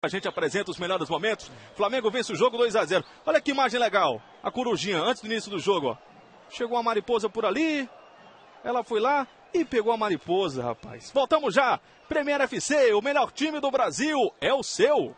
A gente apresenta os melhores momentos. Flamengo vence o jogo 2 a 0. Olha que imagem legal. A corujinha antes do início do jogo, ó. Chegou a mariposa por ali. Ela foi lá e pegou a mariposa, rapaz. Voltamos já. Premier FC, o melhor time do Brasil é o seu.